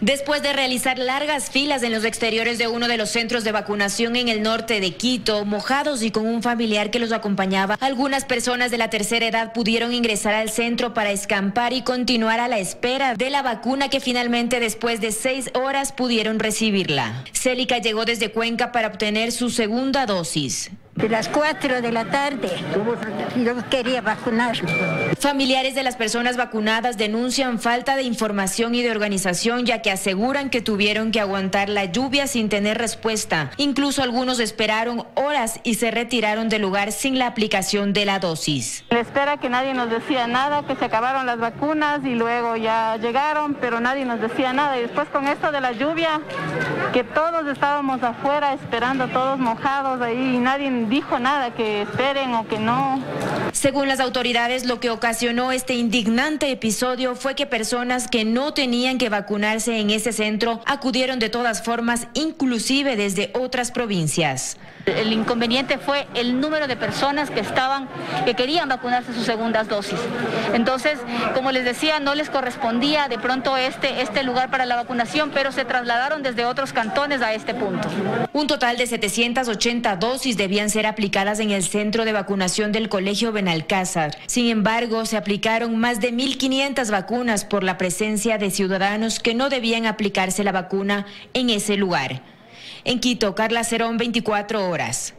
Después de realizar largas filas en los exteriores de uno de los centros de vacunación en el norte de Quito, mojados y con un familiar que los acompañaba, algunas personas de la tercera edad pudieron ingresar al centro para escampar y continuar a la espera de la vacuna que finalmente después de seis horas pudieron recibirla. Célica llegó desde Cuenca para obtener su segunda dosis de las 4 de la tarde. Yo quería vacunar. Familiares de las personas vacunadas denuncian falta de información y de organización, ya que aseguran que tuvieron que aguantar la lluvia sin tener respuesta. Incluso algunos esperaron horas y se retiraron del lugar sin la aplicación de la dosis. La espera que nadie nos decía nada, que se acabaron las vacunas y luego ya llegaron, pero nadie nos decía nada. Y después con esto de la lluvia, que todos estábamos afuera esperando, todos mojados ahí y nadie dijo nada, que esperen o que no. Según las autoridades, lo que ocasionó este indignante episodio fue que personas que no tenían que vacunarse en ese centro acudieron de todas formas, inclusive desde otras provincias. El inconveniente fue el número de personas que estaban, que querían vacunarse sus segundas dosis. Entonces, como les decía, no les correspondía de pronto este, este lugar para la vacunación, pero se trasladaron desde otros cantones a este punto. Un total de 780 dosis ser aplicadas en el centro de vacunación del Colegio Benalcázar. Sin embargo, se aplicaron más de 1.500 vacunas por la presencia de ciudadanos que no debían aplicarse la vacuna en ese lugar. En Quito, Carla Cerón, 24 horas.